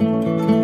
Música